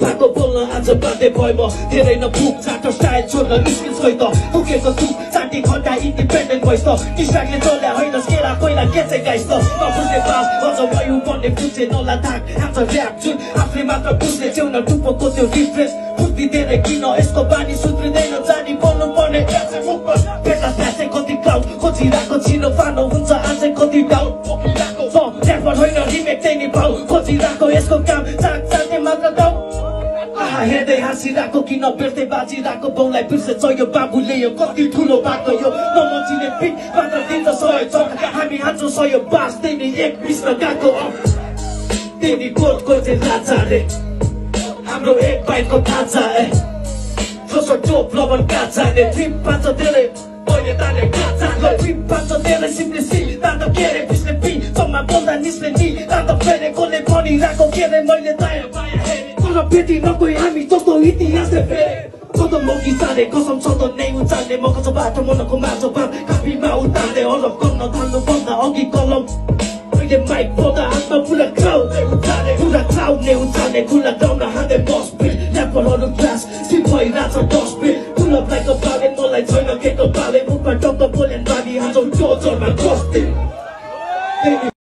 भएको बोल्न आज बाध्य भए म धेरै नपुग चाटो स्टाइल छोड्न निस्किन खोइ त पुगेको तु साठी घन्टा इन्डिपेन्डेन्ट भइस त टिस्टाकले चल्या होइन केरा कोइला के चाहिँ गाइस त नबुझ्ने बास अझ भयो भन्ने बुझे नला थाक आज ऱ्याप जुन आफूले मात्र बुझ्ने च्याउन टुप्पोको त्यो डिफ्रेन्स बुद्धि धेरै किन यसको बानी सुध्रिँदैन जानी बोल्नु पर्ने बेटा प्यासै कति क्लाउड खोजिरहेको छिनो फानो हुन्छ आजै कति डाउट होइन रिमेक चाहिँ नि भाउ खोजिरहेको यसको हेर्दै हाँसिरहेको किन बेर्दै बाजिरहेको बाउलाई बिर्से यो बाबुले यो कति ठुलो बाटो यो मात्र दिन्छ सय हामी हान्छौँ सय बास त्यही एक बिचमा गएको त्यही कोर्टको चाहिँ राजाले हाम्रो एक बाइकको ढाँचा ए जसो टोप लबन काचा ने ट्रिप पाँच धेरै मैले ल ट्रिप पाँच धेरै सिप्ने सि तान्त के रे पि चम्मा बोल्दा नि तान्त फेरे कसले भनिरहेको के रे मैले दायाँ हेरेँ तर पेटी नगई हामी जस्तो इतिहास कदम लौकी सारे कसम छ त नै उचाल्ने म कसो बाटो मनको माछो बाँध कापीमा उतार्दै हलप गर्न थाल्नु पर्दा अघि कलम मैले माइक बोल्दा हातमा पुरा खाउ उचाले पुरा चाउने उचाले खुला गाउन हाते बस बिल ल्यापलहरू क्लास सिप भइरहेछ दस बिल खुला ब्ल्याक पाले मलाई छैन केको पाले मुखमा टक्क बोले नानी हाजौ टोचरमा कस्ते